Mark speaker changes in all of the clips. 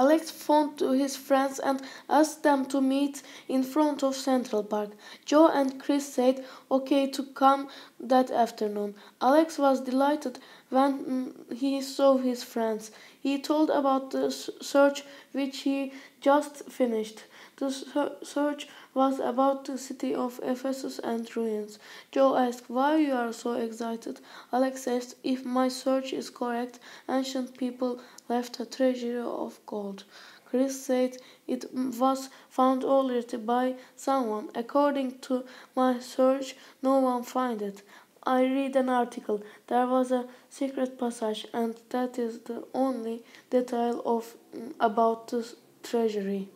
Speaker 1: a Alex phoned to his friends and asked them to meet in front of Central Park. Joe and Chris said okay to come that afternoon. Alex was delighted when mm, he saw his friends. He told about the search which he just finished. The search was about the city of Ephesus and ruins. Joe asked why you are so excited. Alex asked if my search is correct, ancient people left a treasure of gold. Chris said it was found already by someone. According to my search, no one found it. I read an article. There was a secret passage, and that is the only detail of about the treasury.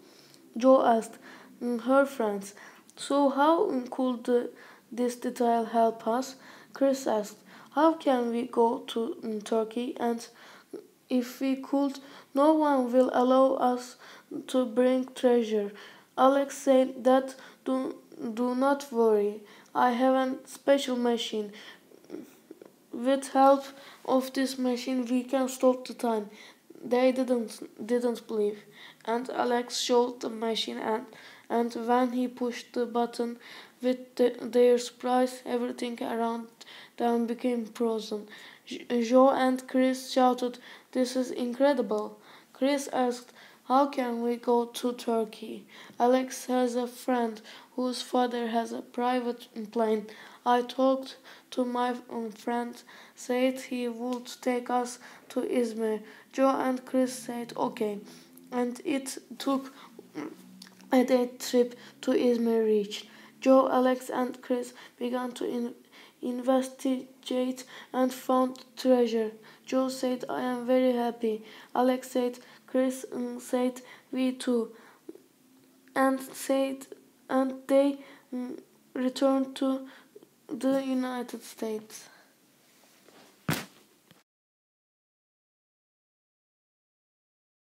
Speaker 1: Joe asked mm, her friends, So how could this detail help us? Chris asked, How can we go to mm, Turkey and if we could, no one will allow us to bring treasure. Alex said that do, do not worry. I have a special machine. With help of this machine we can stop the time. They didn't didn't believe, and Alex showed the machine and and when he pushed the button, with the, their surprise, everything around them became frozen. Joe and Chris shouted, "This is incredible!" Chris asked, "How can we go to Turkey?" Alex has a friend whose father has a private plane. I talked to my um, friend, said he would take us to Izmir. Joe and Chris said okay, and it took mm, a day trip to Izmir reached. Joe, Alex, and Chris began to in investigate and found treasure. Joe said, I am very happy. Alex said, Chris mm, said, we too. And said, and they mm, returned to the United States.